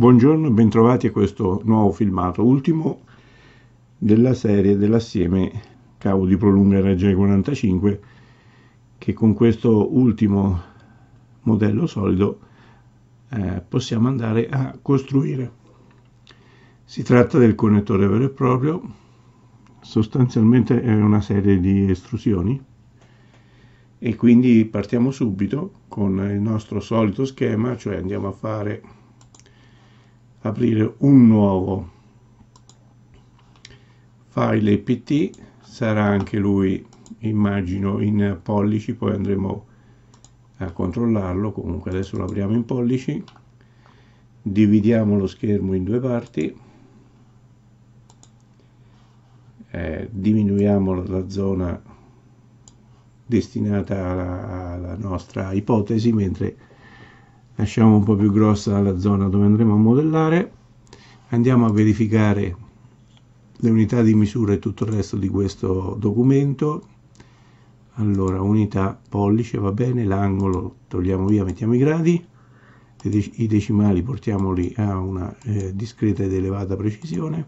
Buongiorno e bentrovati a questo nuovo filmato, ultimo della serie dell'assieme cavo di prolunga RG45 che con questo ultimo modello solido eh, possiamo andare a costruire. Si tratta del connettore vero e proprio, sostanzialmente è una serie di estrusioni e quindi partiamo subito con il nostro solito schema, cioè andiamo a fare aprire un nuovo file apt sarà anche lui immagino in pollici poi andremo a controllarlo. Comunque adesso lo apriamo in pollici. Dividiamo lo schermo in due parti. Eh, diminuiamo la zona destinata alla, alla nostra ipotesi mentre lasciamo un po' più grossa la zona dove andremo a modellare. Andiamo a verificare le unità di misura e tutto il resto di questo documento. Allora unità pollice va bene l'angolo togliamo via mettiamo i gradi. I decimali portiamoli a una eh, discreta ed elevata precisione.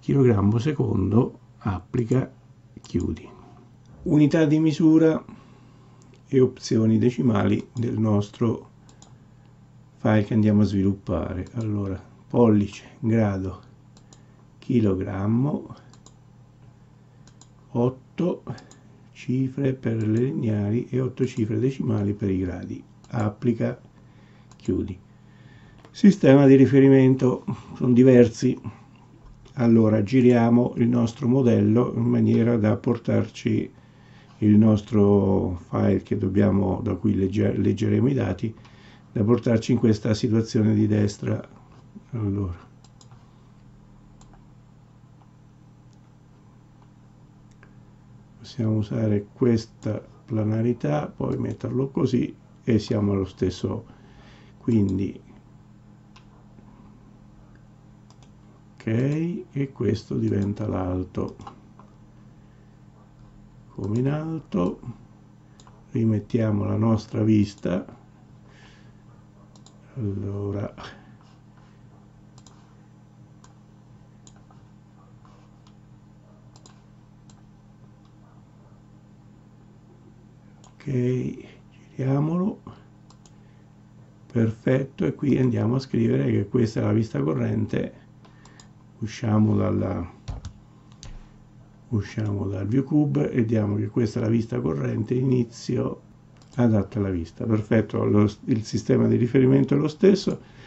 Chilogrammo secondo applica chiudi. Unità di misura e opzioni decimali del nostro file che andiamo a sviluppare. Allora pollice grado chilogrammo 8 cifre per le lineari e 8 cifre decimali per i gradi. Applica chiudi. Sistema di riferimento sono diversi. Allora giriamo il nostro modello in maniera da portarci il nostro file che dobbiamo, da cui legge, leggeremo i dati, da portarci in questa situazione di destra. Allora. Possiamo usare questa planarità, poi metterlo così e siamo allo stesso. Quindi, ok, e questo diventa l'alto come in alto. Rimettiamo la nostra vista. Allora. Ok giriamolo. Perfetto e qui andiamo a scrivere che questa è la vista corrente. Usciamo dalla usciamo dal viewcube e diamo che questa è la vista corrente inizio adatta alla vista. Perfetto lo, il sistema di riferimento è lo stesso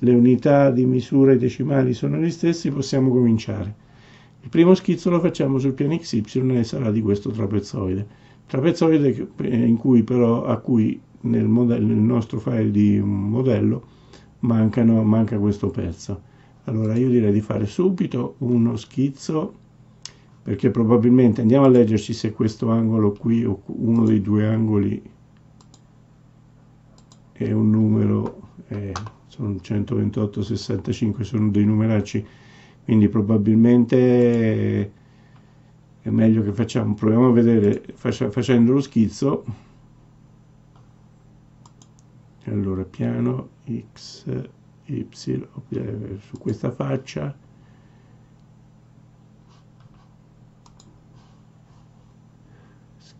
le unità di misura e decimali sono gli stessi possiamo cominciare. Il primo schizzo lo facciamo sul piano xy e sarà di questo trapezoide. Trapezoide in cui però a cui nel, modello, nel nostro file di modello mancano, manca questo pezzo. Allora io direi di fare subito uno schizzo perché probabilmente andiamo a leggerci se questo angolo qui o uno dei due angoli è un numero eh, sono 128 65 sono dei numeracci. Quindi probabilmente è meglio che facciamo proviamo a vedere facendo lo schizzo. Allora piano x y su questa faccia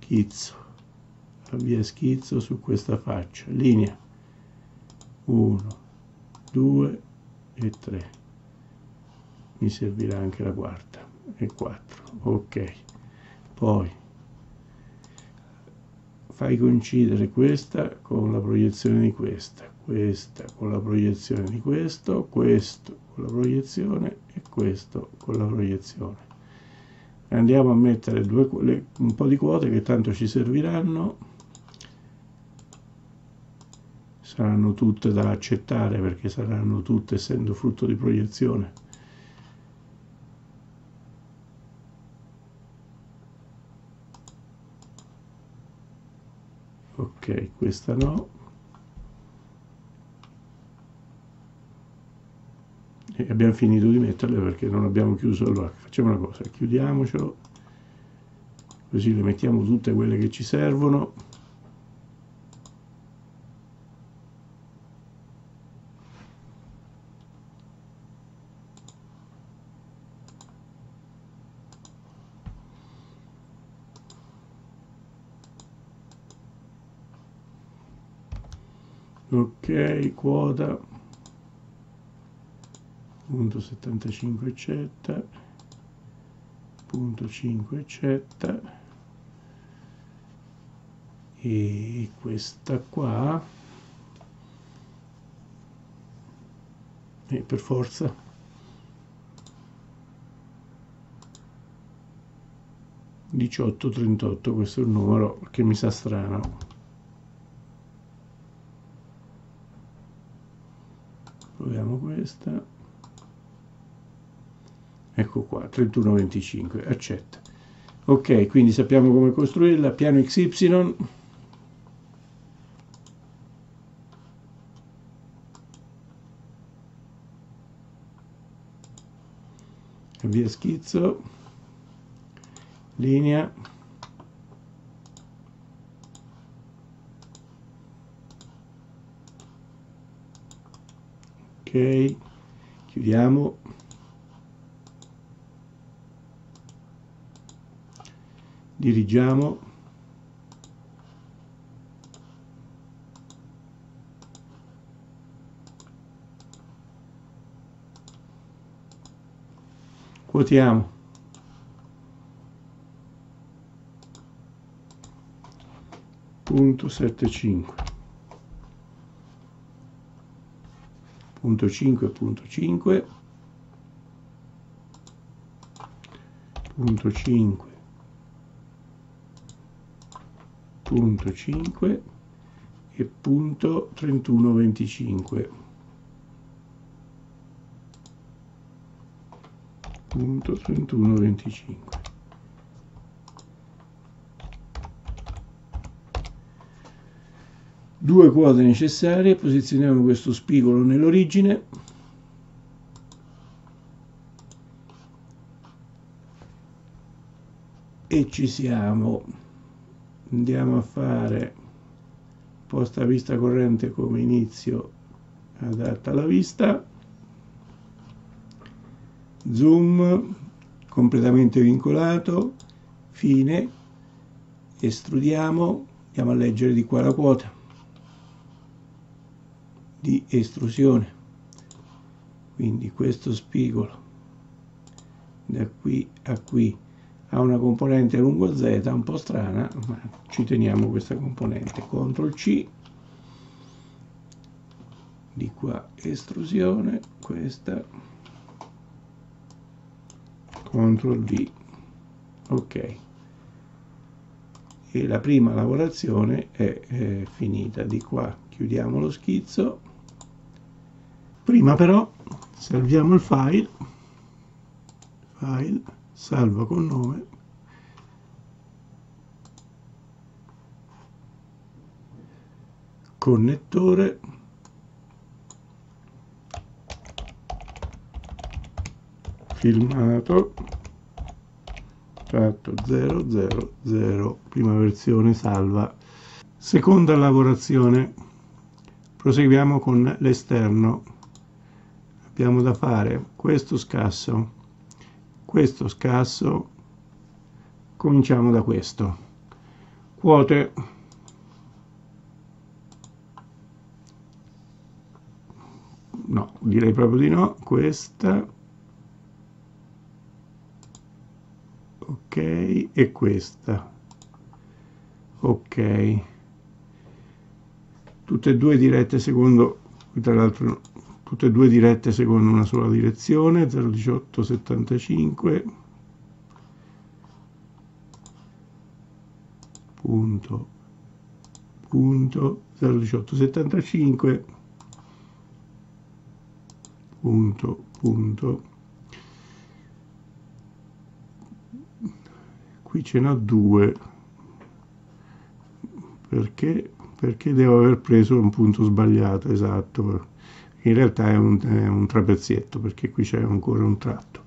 schizzo. Avvia schizzo su questa faccia. Linea. 1 2 e 3 mi servirà anche la quarta. E 4 ok. Poi fai coincidere questa con la proiezione di questa questa con la proiezione di questo questo con la proiezione e questo con la proiezione andiamo a mettere due, le, un po' di quote che tanto ci serviranno. Saranno tutte da accettare perché saranno tutte essendo frutto di proiezione. Ok questa no abbiamo finito di metterle perché non abbiamo chiuso. Allora facciamo una cosa chiudiamocelo così le mettiamo tutte quelle che ci servono. Ok quota punto 75 eccetta punto 5 eccetta e questa qua e per forza. 1838 questo è il numero che mi sa strano. Proviamo questa ecco qua 3125 accetta. Ok quindi sappiamo come costruirla. Piano xy via schizzo. Linea. Ok chiudiamo dirigiamo. Quotiamo. Punto 75 punto 5 punto 5 punto 5 punto 5 e punto 31 25 punto 31 25 due quote necessarie posizioniamo questo spigolo nell'origine. E ci siamo andiamo a fare posta vista corrente come inizio adatta alla vista. Zoom completamente vincolato. Fine. Estrudiamo. Andiamo a leggere di qua la quota di estrusione. Quindi questo spigolo da qui a qui ha una componente lungo z un po' strana ma ci teniamo questa componente. CTRL C di qua estrusione questa. CTRL V ok. E la prima lavorazione è, è finita. Di qua chiudiamo lo schizzo. Prima però salviamo il file. File salva con nome. Connettore. Filmato. Tratto 000 prima versione salva. Seconda lavorazione. Proseguiamo con l'esterno. Abbiamo da fare questo scasso questo scasso cominciamo da questo. Quote. No direi proprio di no questa. Ok e questa. Ok. Tutte e due dirette secondo tra l'altro tutte e due dirette secondo una sola direzione 01875 punto. Punto. 01875 punto punto. Qui ce n'ho due. Perché? Perché devo aver preso un punto sbagliato esatto in realtà è un, è un trapezietto perché qui c'è ancora un tratto.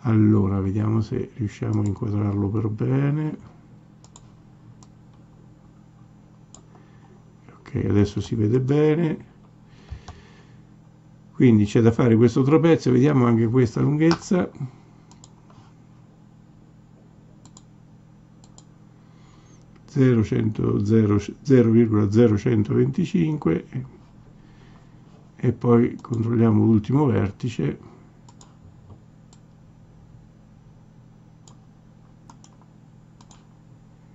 Allora vediamo se riusciamo a inquadrarlo per bene. Ok adesso si vede bene. Quindi c'è da fare questo trapezio vediamo anche questa lunghezza. 0,0125 e poi controlliamo l'ultimo vertice.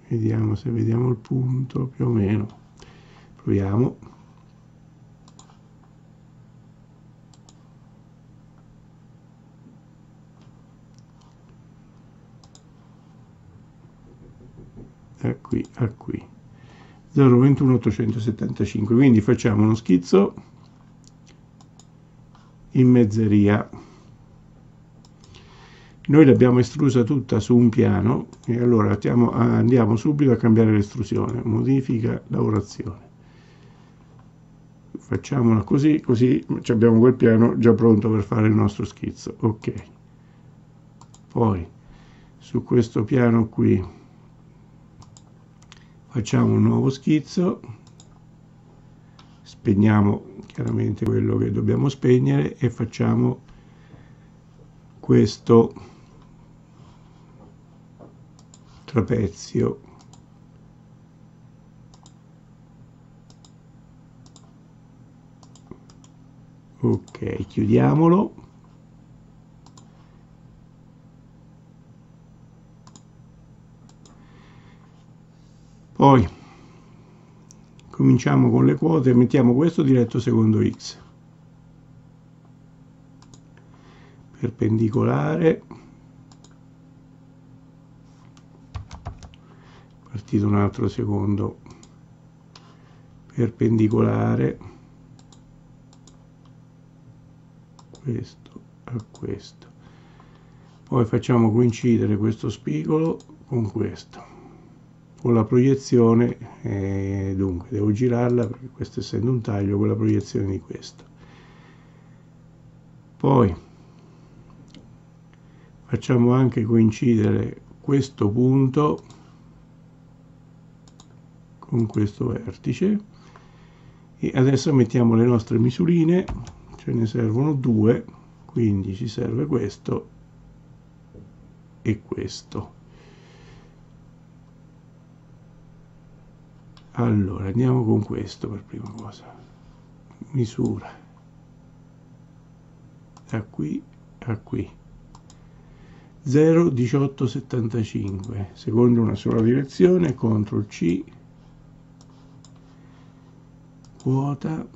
Vediamo se vediamo il punto più o meno. Proviamo. A qui a qui. 021 875 quindi facciamo uno schizzo in mezzeria. Noi l'abbiamo estrusa tutta su un piano e allora andiamo subito a cambiare l'estrusione modifica lavorazione. Facciamola così così abbiamo quel piano già pronto per fare il nostro schizzo. Ok. Poi su questo piano qui facciamo un nuovo schizzo spegniamo chiaramente quello che dobbiamo spegnere e facciamo questo trapezio. Ok chiudiamolo. Poi cominciamo con le quote mettiamo questo diretto secondo x. Perpendicolare. Partito un altro secondo. Perpendicolare. Questo a questo. Poi facciamo coincidere questo spigolo con questo con la proiezione eh, dunque devo girarla perché questo essendo un taglio con la proiezione di questo. Poi facciamo anche coincidere questo punto con questo vertice. E adesso mettiamo le nostre misurine ce ne servono due quindi ci serve questo e questo allora andiamo con questo per prima cosa. Misura. Da qui a qui. 0,1875 secondo una sola direzione CTRL C. Quota.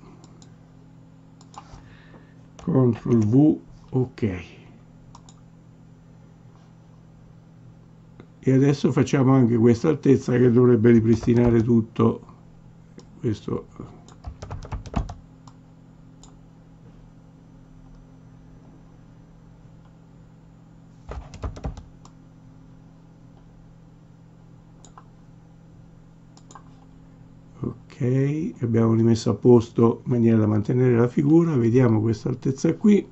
CTRL V ok e adesso facciamo anche questa altezza che dovrebbe ripristinare tutto. Questo. Ok abbiamo rimesso a posto in maniera da mantenere la figura. Vediamo questa altezza qui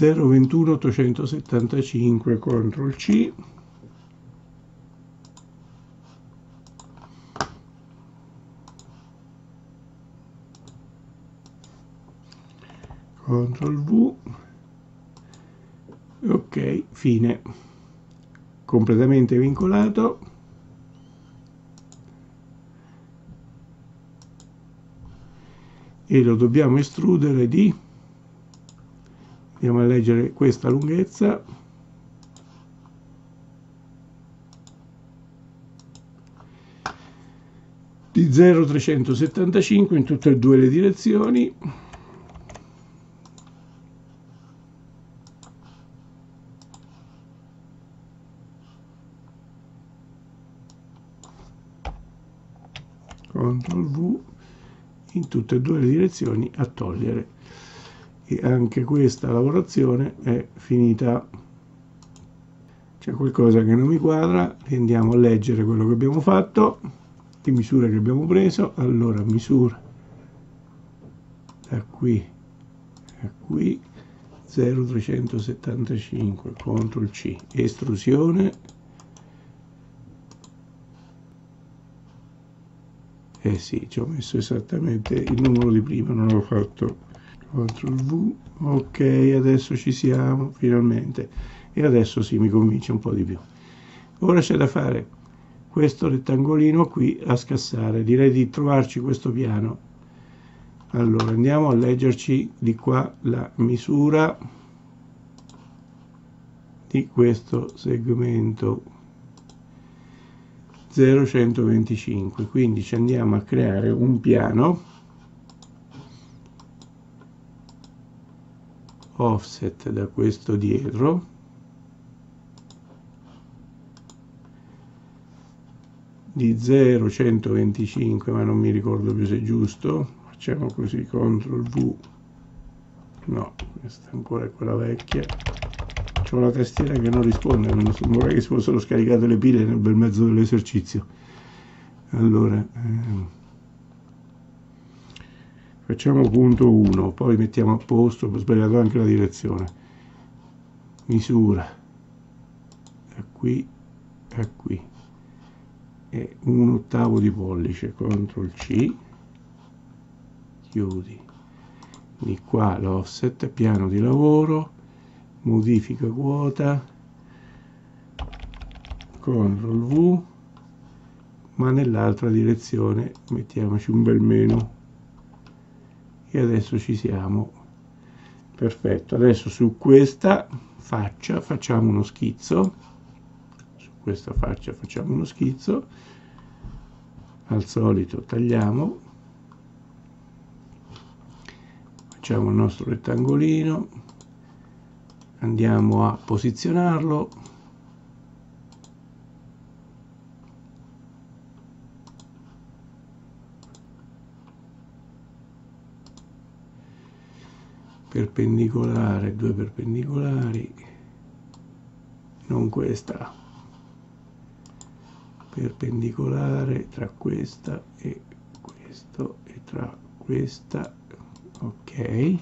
zero ventuno ottocentosettantacinque CTRL C. CTRL V. Ok fine. Completamente vincolato. E lo dobbiamo estrudere di andiamo a leggere questa lunghezza. Di 0,375 in tutte e due le direzioni. CTRL V in tutte e due le direzioni a togliere e anche questa lavorazione è finita. C'è qualcosa che non mi quadra andiamo a leggere quello che abbiamo fatto le misure che abbiamo preso. Allora misura. Da qui a qui 0,375 CTRL C. Estrusione. Eh sì ci ho messo esattamente il numero di prima non l'ho fatto CTRL V, ok, adesso ci siamo, finalmente. E adesso sì, mi convince un po' di più. Ora c'è da fare questo rettangolino qui a scassare. Direi di trovarci questo piano. Allora, andiamo a leggerci di qua la misura di questo segmento 0,125. Quindi ci andiamo a creare un piano offset da questo dietro. Di 0,125 ma non mi ricordo più se è giusto. Facciamo così CTRL V. No, questa ancora è quella vecchia. C'è una tastiera che non risponde non vorrei che si fossero scaricate le pile nel bel mezzo dell'esercizio. Allora eh, facciamo punto 1 poi mettiamo a posto ho sbagliato anche la direzione. Misura. Da qui a qui. E un ottavo di pollice CTRL C. Chiudi. Di qua l'offset piano di lavoro modifica quota CTRL V ma nell'altra direzione mettiamoci un bel meno e adesso ci siamo. Perfetto. Adesso su questa faccia facciamo uno schizzo. Su questa faccia facciamo uno schizzo. Al solito tagliamo. Facciamo il nostro rettangolino. Andiamo a posizionarlo perpendicolare due perpendicolari non questa. Perpendicolare tra questa e questo e tra questa ok.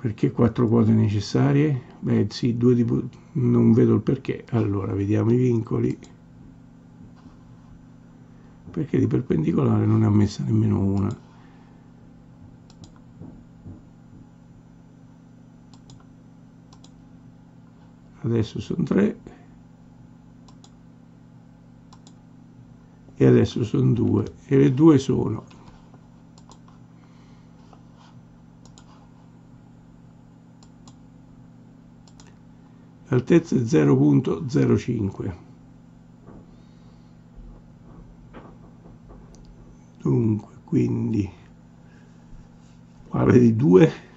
Perché quattro quote necessarie? beh sì, due di non vedo il perché. Allora vediamo i vincoli. Perché di perpendicolare non ne ha messa nemmeno una adesso sono 3 e adesso sono 2 e le due sono. L'altezza è 0.05 dunque quindi qua vedi 2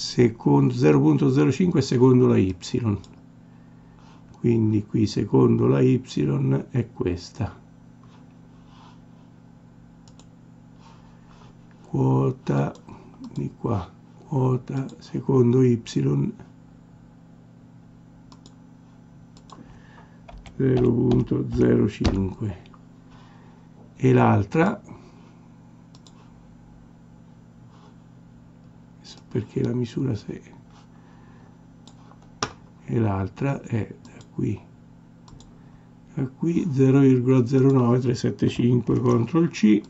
secondo 0.05 secondo la y. Quindi qui secondo la y è questa. Quota di qua quota secondo y. 0.05 e l'altra perché la misura 6 e l'altra è da qui. A qui 0,09375 CTRL C.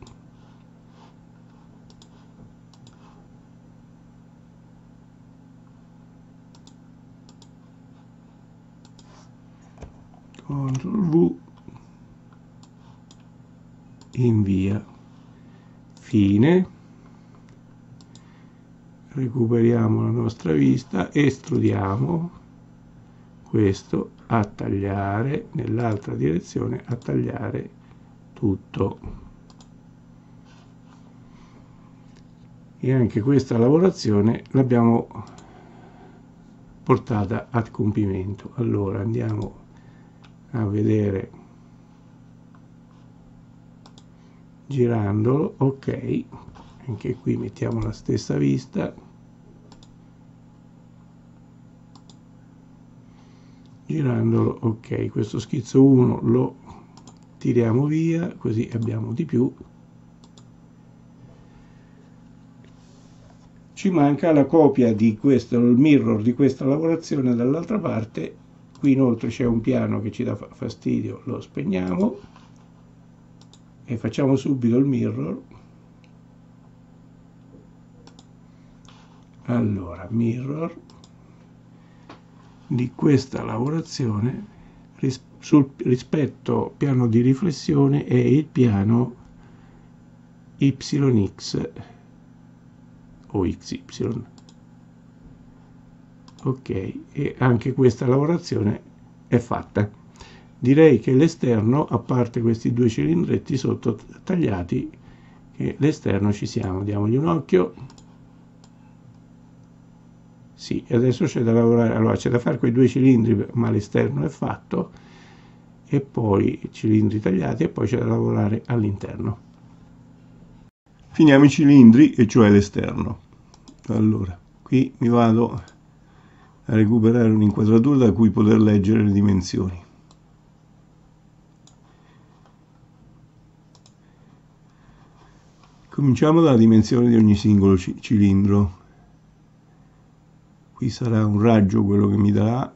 CTRL V. Invia fine recuperiamo la nostra vista estrudiamo questo a tagliare nell'altra direzione a tagliare tutto. E anche questa lavorazione l'abbiamo portata a compimento. Allora andiamo a vedere. Girandolo ok. Anche qui mettiamo la stessa vista girandolo ok questo schizzo 1 lo tiriamo via così abbiamo di più. Ci manca la copia di questo il mirror di questa lavorazione dall'altra parte. Qui inoltre c'è un piano che ci dà fastidio lo spegniamo. E facciamo subito il mirror. Allora mirror di questa lavorazione ris sul rispetto piano di riflessione è il piano YX o XY ok e anche questa lavorazione è fatta. Direi che l'esterno a parte questi due cilindretti sotto tagliati l'esterno ci siamo diamogli un occhio sì, adesso c'è da lavorare, allora c'è da fare quei due cilindri, ma l'esterno è fatto, e poi cilindri tagliati, e poi c'è da lavorare all'interno. Finiamo i cilindri, e cioè l'esterno. Allora, qui mi vado a recuperare un'inquadratura da cui poter leggere le dimensioni. Cominciamo dalla dimensione di ogni singolo cilindro qui sarà un raggio quello che mi darà.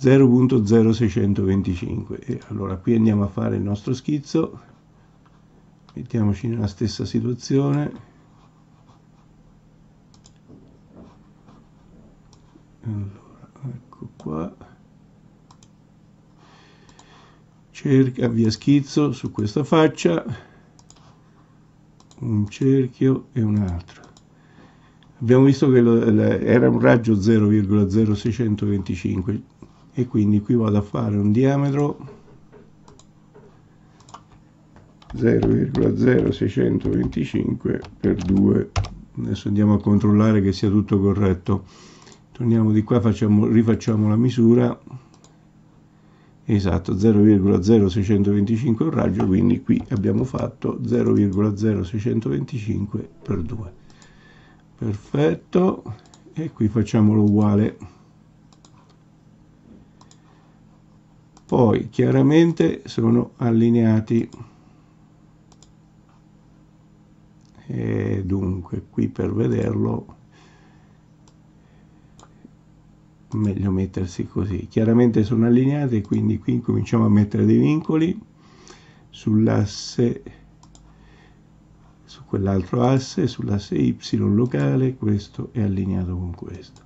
0.0625 e allora qui andiamo a fare il nostro schizzo. Mettiamoci nella stessa situazione. Allora ecco qua. Cerca via schizzo su questa faccia. Un cerchio e un altro abbiamo visto che era un raggio 0,0625 e quindi qui vado a fare un diametro 0,0625 per 2 adesso andiamo a controllare che sia tutto corretto. Torniamo di qua facciamo, rifacciamo la misura. Esatto 0,0625 un raggio quindi qui abbiamo fatto 0,0625 per 2 perfetto. E qui facciamolo uguale. Poi chiaramente sono allineati. E dunque qui per vederlo meglio mettersi così. Chiaramente sono allineati quindi qui cominciamo a mettere dei vincoli. Sull'asse su quell'altro asse, sull'asse Y locale, questo è allineato con questo.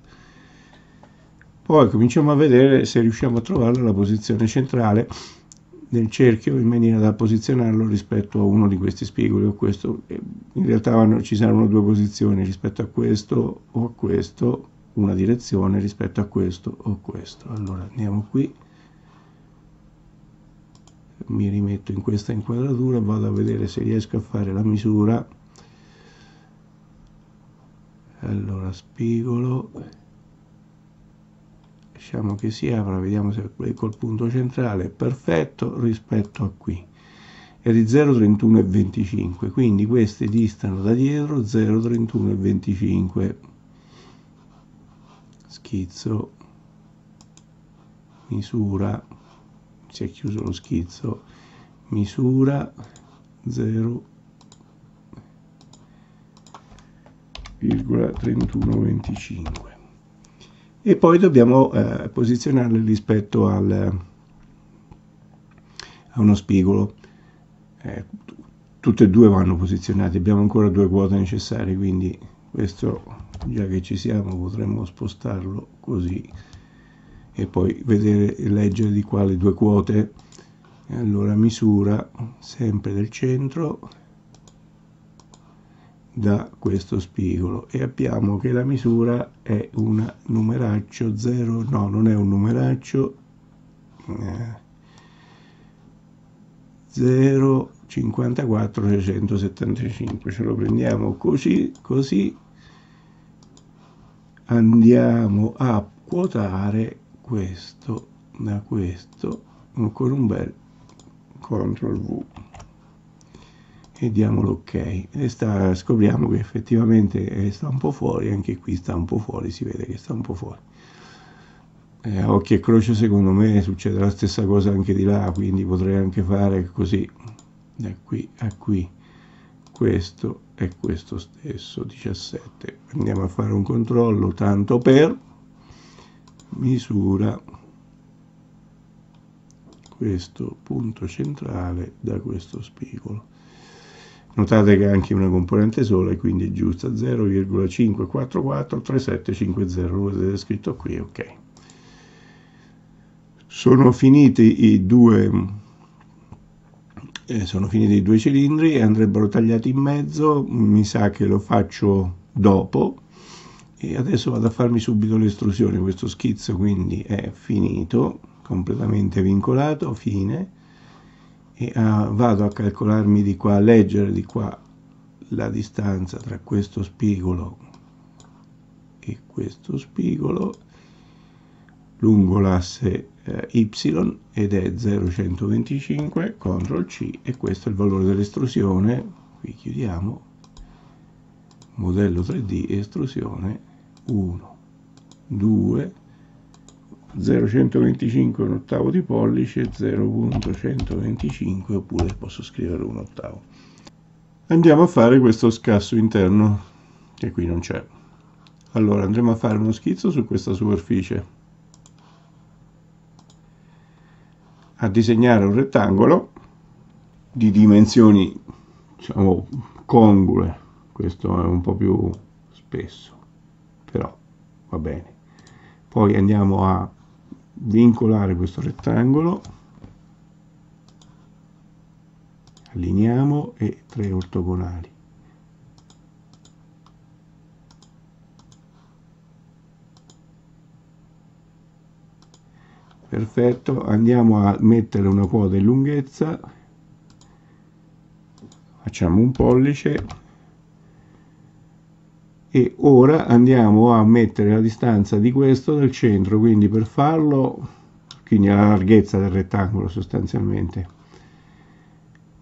Poi cominciamo a vedere se riusciamo a trovare la posizione centrale del cerchio in maniera da posizionarlo rispetto a uno di questi spigoli o questo. In realtà ci saranno due posizioni rispetto a questo o a questo, una direzione rispetto a questo o a questo. Allora andiamo qui mi rimetto in questa inquadratura vado a vedere se riesco a fare la misura. Allora spigolo. Lasciamo che si apra vediamo se col punto centrale. Perfetto rispetto a qui. È di 0,31,25 quindi queste distano da dietro 0,31,25 schizzo. Misura si è chiuso lo schizzo. Misura 0,3125 e poi dobbiamo eh, posizionarle rispetto al, a uno spigolo. Eh, tutte e due vanno posizionate abbiamo ancora due quote necessarie quindi questo già che ci siamo potremmo spostarlo così e poi vedere e leggere di quale due quote. E allora misura sempre del centro da questo spigolo. E abbiamo che la misura è un numeraccio 0 no non è un numeraccio. Eh, 0 54 675 ce lo prendiamo così così. Andiamo a quotare questo da questo con un bel CTRL V. E diamo l'ok e sta, scopriamo che effettivamente sta un po' fuori anche qui sta un po' fuori si vede che sta un po' fuori. Eh, a occhio e croce secondo me succede la stessa cosa anche di là quindi potrei anche fare così da qui a qui. Questo è questo stesso 17 andiamo a fare un controllo tanto per misura questo punto centrale da questo spigolo. Notate che è anche una componente sola quindi è giusta 0,5443750, lo vedete scritto qui, ok. Sono finiti i due eh, sono finiti i due cilindri e andrebbero tagliati in mezzo, mi sa che lo faccio dopo e adesso vado a farmi subito l'estrusione, questo schizzo quindi è finito, completamente vincolato, fine. E uh, vado a calcolarmi di qua, a leggere di qua la distanza tra questo spigolo e questo spigolo lungo l'asse eh, y ed è 0,125 CTRL C e questo è il valore dell'estrusione. Qui chiudiamo. Modello 3D estrusione 1 2 0,125 un ottavo di pollice 0.125 oppure posso scrivere un ottavo. Andiamo a fare questo scasso interno che qui non c'è. Allora andremo a fare uno schizzo su questa superficie. A disegnare un rettangolo di dimensioni diciamo congrue questo è un po' più spesso però va bene. Poi andiamo a vincolare questo rettangolo. Allineiamo e tre ortogonali. Perfetto andiamo a mettere una quota in lunghezza. Facciamo un pollice e ora andiamo a mettere la distanza di questo dal centro quindi per farlo quindi la larghezza del rettangolo sostanzialmente.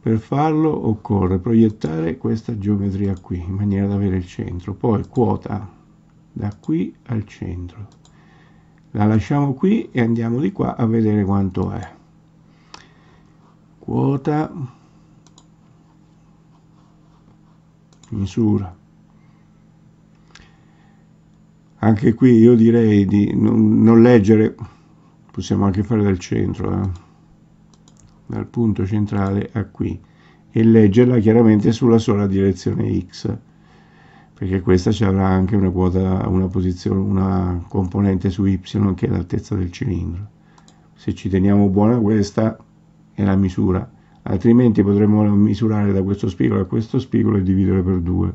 Per farlo occorre proiettare questa geometria qui in maniera da avere il centro poi quota da qui al centro. La lasciamo qui e andiamo di qua a vedere quanto è. Quota misura anche qui io direi di non, non leggere possiamo anche fare dal centro eh? dal punto centrale a qui. E leggerla chiaramente sulla sola direzione x perché questa ci avrà anche una quota una posizione una componente su y che è l'altezza del cilindro. Se ci teniamo buona questa è la misura. Altrimenti potremmo misurare da questo spigolo a questo spigolo e dividere per 2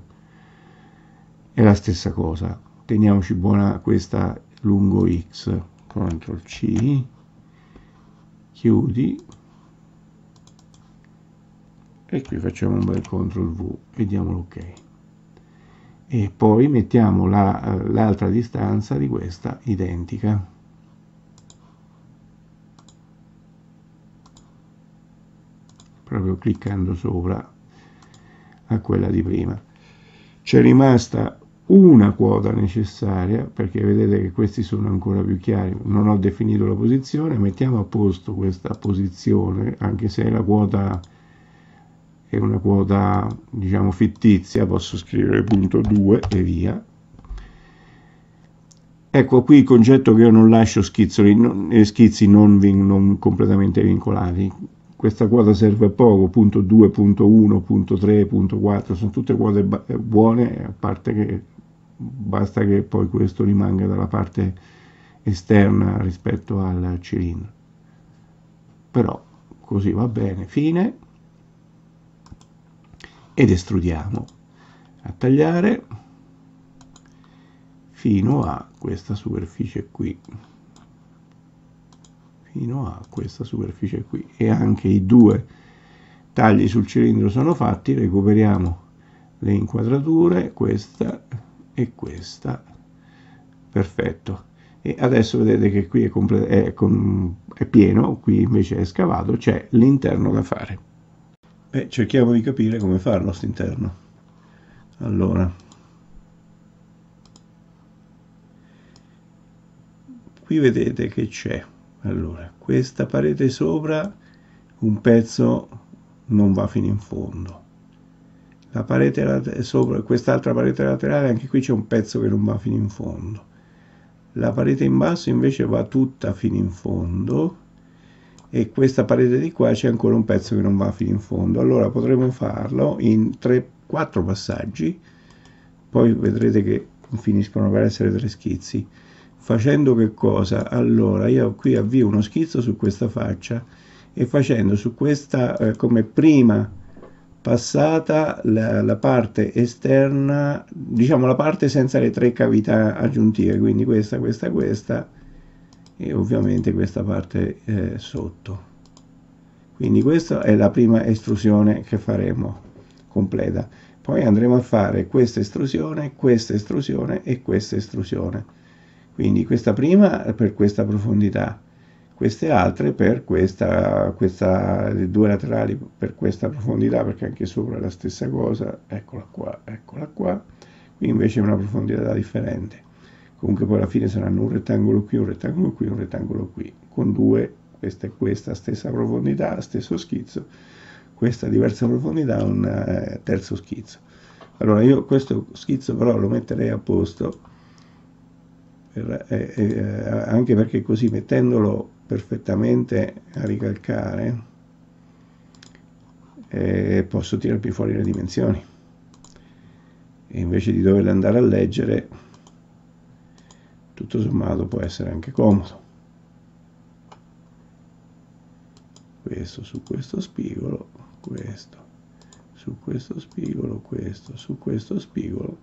è la stessa cosa teniamoci buona questa lungo x CTRL C chiudi e qui facciamo un bel CTRL V diamo l'ok. E poi mettiamo l'altra la, distanza di questa identica. Proprio cliccando sopra a quella di prima. C'è rimasta una quota necessaria perché vedete che questi sono ancora più chiari. Non ho definito la posizione mettiamo a posto questa posizione anche se la quota è una quota diciamo fittizia posso scrivere punto 2 e via. Ecco qui il concetto che io non lascio schizzoli, non, schizzi non, non completamente vincolati. Questa quota serve a poco, punto 2, punto 1, punto 3, punto 4, sono tutte quote buone, a parte che basta che poi questo rimanga dalla parte esterna rispetto al cilindro. Però così va bene fine. Ed estrudiamo a tagliare fino a questa superficie qui. Fino a questa superficie qui. E anche i due tagli sul cilindro sono fatti. Recuperiamo le inquadrature. Questa e questa. Perfetto. E adesso vedete che qui è, è, è pieno qui invece è scavato c'è l'interno da fare. Beh, cerchiamo di capire come farlo quest'interno allora. Qui vedete che c'è. Allora questa parete sopra un pezzo non va fino in fondo la parete sopra quest'altra parete laterale anche qui c'è un pezzo che non va fino in fondo. La parete in basso invece va tutta fino in fondo e questa parete di qua c'è ancora un pezzo che non va fino in fondo. Allora potremo farlo in 3-4 passaggi poi vedrete che finiscono per essere tre schizzi. Facendo che cosa? allora io qui avvio uno schizzo su questa faccia e facendo su questa eh, come prima passata la, la, parte esterna diciamo la parte senza le tre cavità aggiuntive quindi questa questa questa e ovviamente questa parte eh, sotto. Quindi questa è la prima estrusione che faremo completa. Poi andremo a fare questa estrusione questa estrusione e questa estrusione. Quindi questa prima per questa profondità queste altre per questa, questa le due laterali per questa profondità perché anche sopra è la stessa cosa eccola qua eccola qua qui invece è una profondità differente comunque poi alla fine saranno un rettangolo qui, un rettangolo qui, un rettangolo qui, con due, questa e questa stessa profondità, stesso schizzo, questa diversa profondità, un eh, terzo schizzo. Allora io questo schizzo però lo metterei a posto, per, eh, eh, anche perché così mettendolo perfettamente a ricalcare eh, posso tirarmi fuori le dimensioni. E invece di doverle andare a leggere tutto sommato può essere anche comodo. Questo su questo spigolo questo su questo spigolo questo su questo spigolo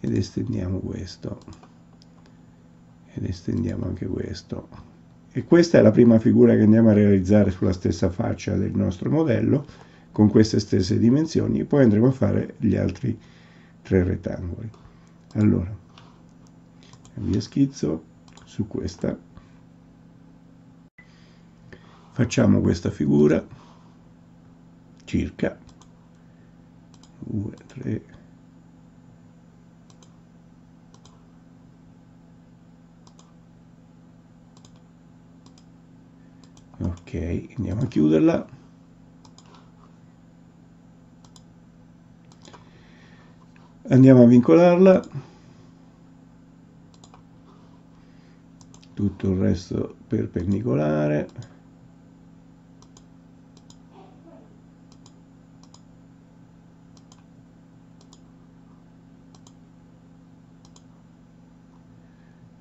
ed estendiamo questo. Ed estendiamo anche questo e questa è la prima figura che andiamo a realizzare sulla stessa faccia del nostro modello con queste stesse dimensioni e poi andremo a fare gli altri tre rettangoli. Allora via schizzo su questa. Facciamo questa figura circa. 2 3 ok andiamo a chiuderla. Andiamo a vincolarla. Tutto il resto perpendicolare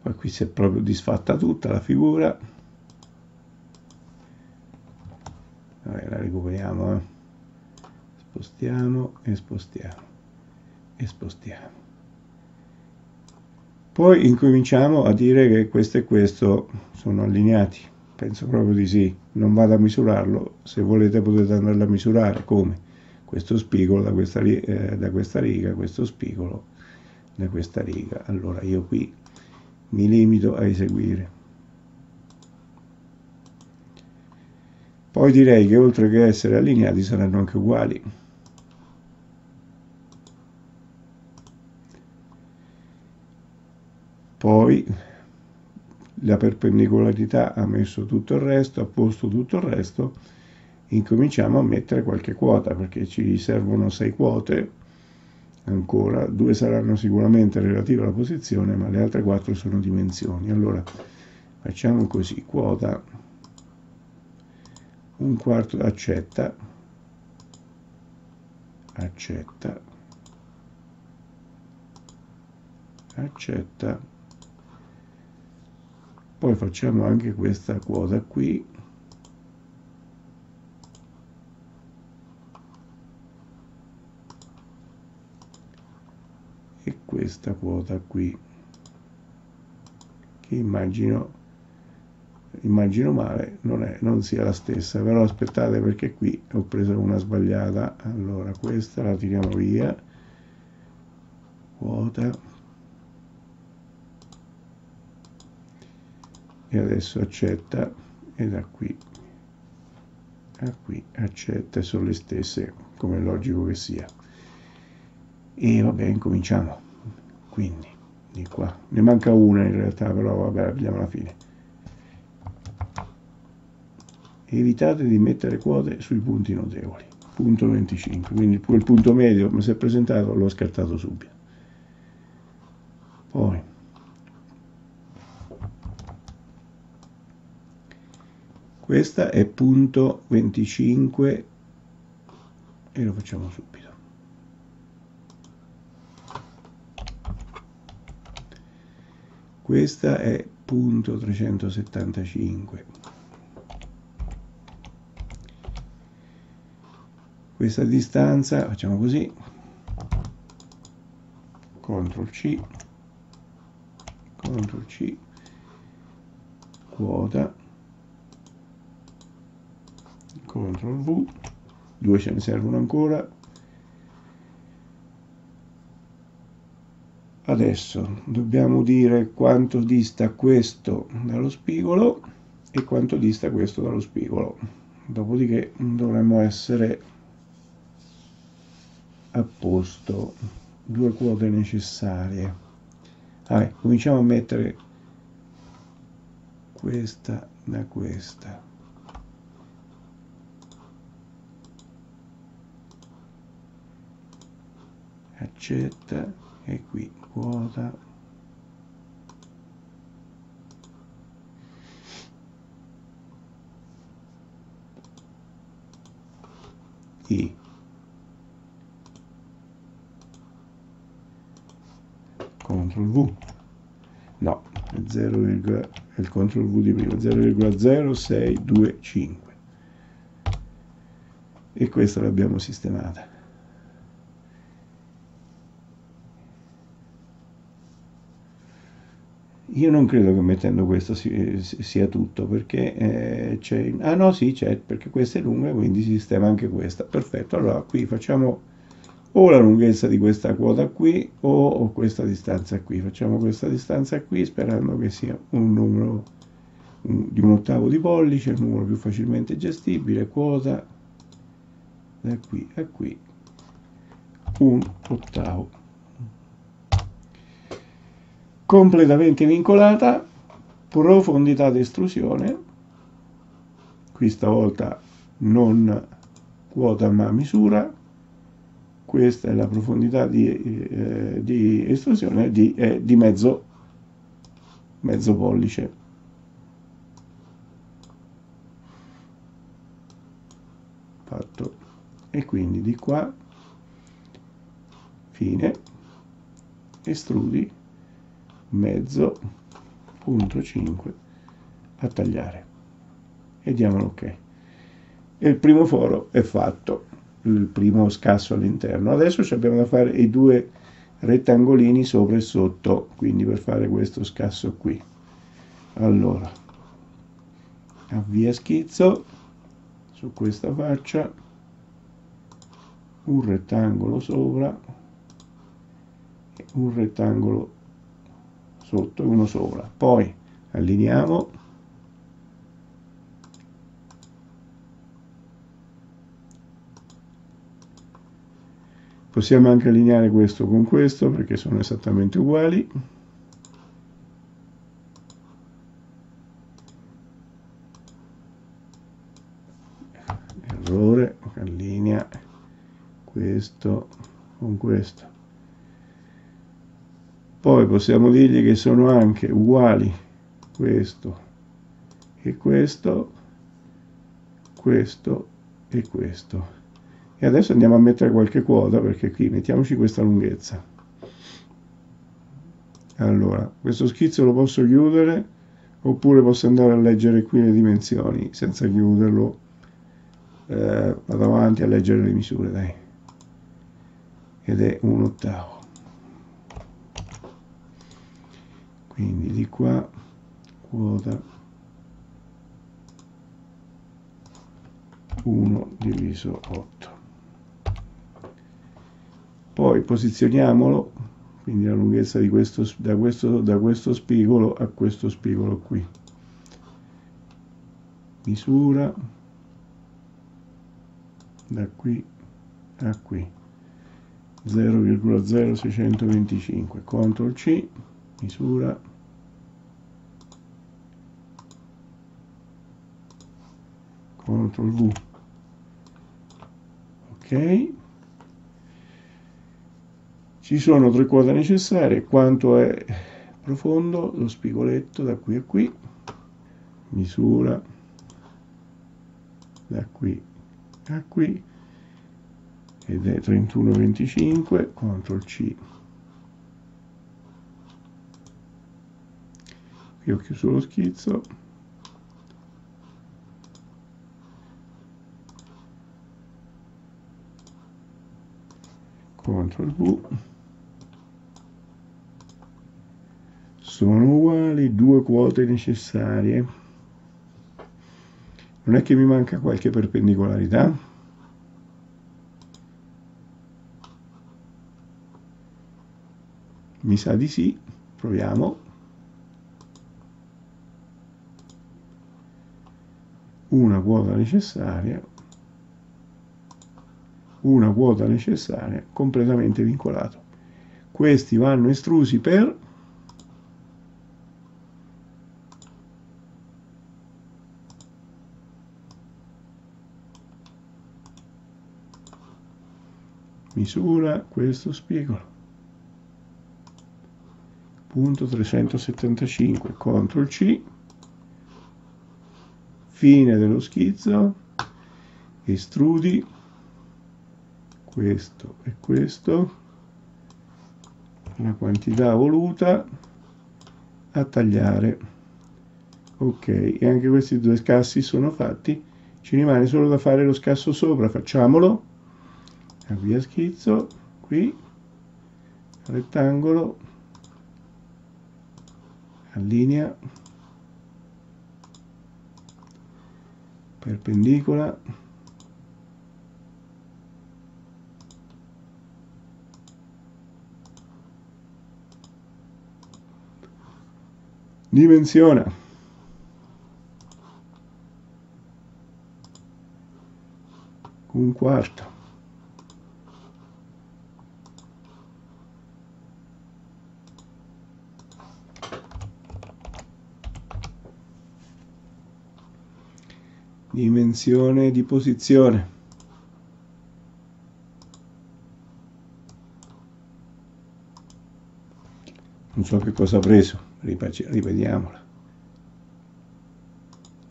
poi qui si è proprio disfatta tutta la figura Vabbè, la recuperiamo eh. spostiamo e spostiamo e spostiamo poi incominciamo a dire che questo e questo sono allineati. Penso proprio di sì. Non vado a misurarlo. Se volete potete andarlo a misurare. Come? Questo spigolo da questa, eh, da questa riga, questo spigolo da questa riga. Allora io qui mi limito a eseguire. Poi direi che oltre che essere allineati saranno anche uguali. poi la perpendicolarità ha messo tutto il resto, ha posto tutto il resto, incominciamo a mettere qualche quota perché ci servono sei quote ancora, due saranno sicuramente relative alla posizione ma le altre quattro sono dimensioni. Allora facciamo così, quota un quarto accetta, accetta, accetta. Poi facciamo anche questa quota qui. E questa quota qui. Che immagino immagino male non, è, non sia la stessa. Però aspettate perché qui ho preso una sbagliata. Allora questa la tiriamo via. Quota e adesso accetta. E da qui a qui accetta sono le stesse come è logico che sia. E vabbè incominciamo. Quindi di qua. Ne manca una in realtà però vabbè la vediamo alla fine evitate di mettere quote sui punti notevoli. Punto 25 quindi il punto medio mi si è presentato l'ho scartato subito. Poi questa è punto 25 e lo facciamo subito. Questa è punto 375 questa distanza facciamo così. CTRL C CTRL C quota CTRL V due ce ne servono ancora. Adesso dobbiamo dire quanto dista questo dallo spigolo e quanto dista questo dallo spigolo. Dopodiché dovremmo essere a posto due quote necessarie. Ah, cominciamo a mettere questa da questa. Accetta e qui quota. I CTRL V. No, è 0, è il CTRL V di prima 0,0625 e questa l'abbiamo sistemata. Io non credo che mettendo questo sia tutto, perché eh, c'è... Ah no, sì, c'è, perché questa è lunga, quindi si sistema anche questa. Perfetto, allora qui facciamo o la lunghezza di questa quota qui o, o questa distanza qui. Facciamo questa distanza qui sperando che sia un numero un, di un ottavo di pollice, un numero più facilmente gestibile, quota da qui a qui un ottavo. Completamente vincolata, profondità di estrusione, qui stavolta non quota ma misura, questa è la profondità di, eh, di estrusione di, eh, di mezzo, mezzo pollice. Fatto. E quindi di qua, fine, estrudi mezzo punto 5 a tagliare e diamo l'ok e il primo foro è fatto il primo scasso all'interno. Adesso abbiamo da fare i due rettangolini sopra e sotto quindi per fare questo scasso qui. Allora avvia schizzo su questa faccia un rettangolo sopra un rettangolo sotto e uno sopra. Poi allineiamo possiamo anche allineare questo con questo perché sono esattamente uguali. Errore allinea questo con questo. Poi possiamo dirgli che sono anche uguali questo e questo questo e questo e adesso andiamo a mettere qualche quota perché qui mettiamoci questa lunghezza. Allora questo schizzo lo posso chiudere oppure posso andare a leggere qui le dimensioni senza chiuderlo eh, vado avanti a leggere le misure dai. Ed è un ottavo. Quindi di qua quota 1 diviso 8 poi posizioniamolo quindi la lunghezza di questo, da, questo, da questo spigolo a questo spigolo qui. Misura. Da qui a qui. 0,0625 CTRL C misura. CTRL V. Ok ci sono tre quote necessarie quanto è profondo lo spigoletto da qui a qui misura da qui a qui ed è 31,25 CTRL C. Qui ho chiuso lo schizzo. CTRL V sono uguali due quote necessarie. Non è che mi manca qualche perpendicolarità? Mi sa di sì. Proviamo. Una quota necessaria, una quota necessaria completamente vincolato. Questi vanno estrusi per misura questo spigolo. Punto 375 CTRL C. Fine dello schizzo, estrudi questo e questo, la quantità voluta, a tagliare. Ok, e anche questi due scassi sono fatti, ci rimane solo da fare lo scasso sopra, facciamolo, avvia schizzo, qui, rettangolo, allinea, perpendicola dimensiona. Un quarto dimensione di posizione. Non so che cosa ha preso ripetiamola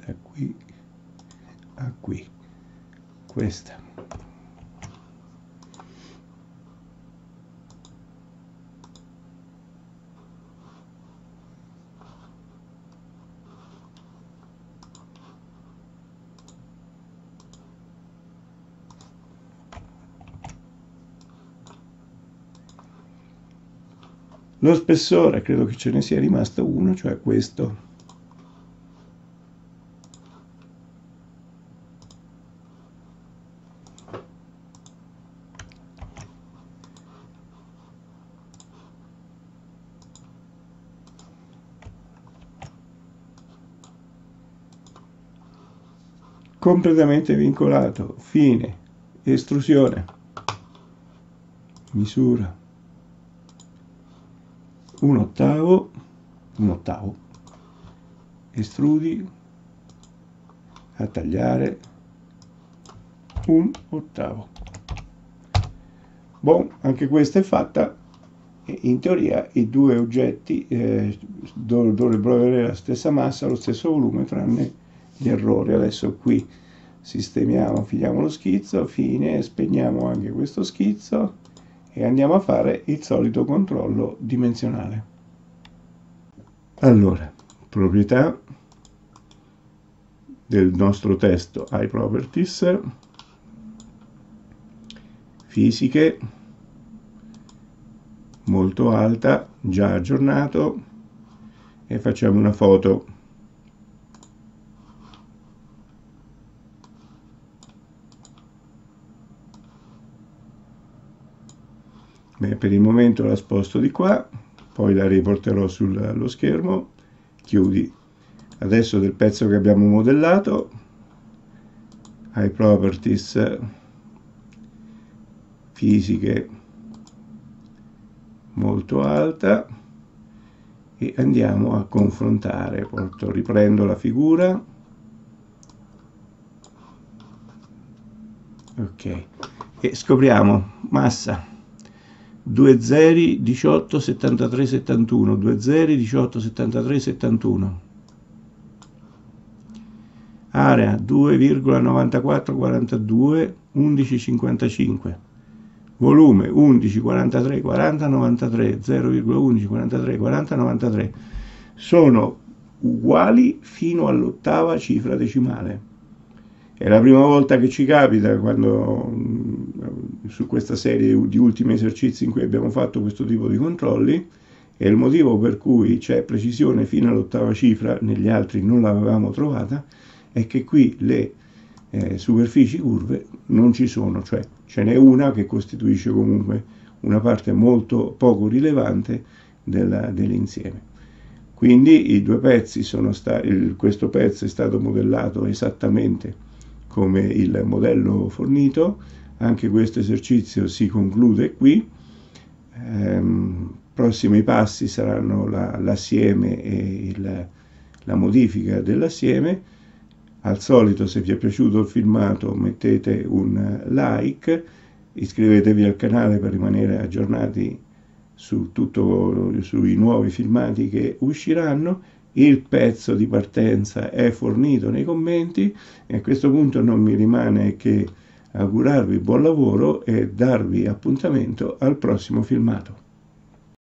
da qui a qui. Questa Lo spessore, credo che ce ne sia rimasto uno, cioè questo. completamente vincolato, fine, estrusione, misura un ottavo, un ottavo, estrudi, a tagliare, un ottavo. Bon, anche questa è fatta. In teoria i due oggetti eh, dovrebbero avere la stessa massa, lo stesso volume, tranne gli errori. Adesso qui sistemiamo, filiamo lo schizzo, fine, spegniamo anche questo schizzo e andiamo a fare il solito controllo dimensionale. Allora, proprietà del nostro testo iProperties, fisiche, molto alta, già aggiornato e facciamo una foto Beh, per il momento la sposto di qua, poi la riporterò sullo schermo, chiudi. Adesso del pezzo che abbiamo modellato, ai properties fisiche molto alta e andiamo a confrontare. Porto, riprendo la figura. Ok, e scopriamo massa 2 0 18 73 71 2 0 18 73 71 area 2,9442 1155 volume 11 43 40 93 0,11 43 40 93 sono uguali fino all'ottava cifra decimale è la prima volta che ci capita quando su questa serie di ultimi esercizi in cui abbiamo fatto questo tipo di controlli e il motivo per cui c'è precisione fino all'ottava cifra, negli altri non l'avevamo trovata, è che qui le eh, superfici curve non ci sono, cioè ce n'è una che costituisce comunque una parte molto poco rilevante dell'insieme. Quindi i due pezzi sono stati, questo pezzo è stato modellato esattamente come il modello fornito, anche questo esercizio si conclude qui. Ehm, prossimi passi saranno la, l'assieme e il, la modifica dell'assieme. Al solito se vi è piaciuto il filmato mettete un like, iscrivetevi al canale per rimanere aggiornati su tutto, sui nuovi filmati che usciranno il pezzo di partenza è fornito nei commenti e a questo punto non mi rimane che augurarvi buon lavoro e darvi appuntamento al prossimo filmato.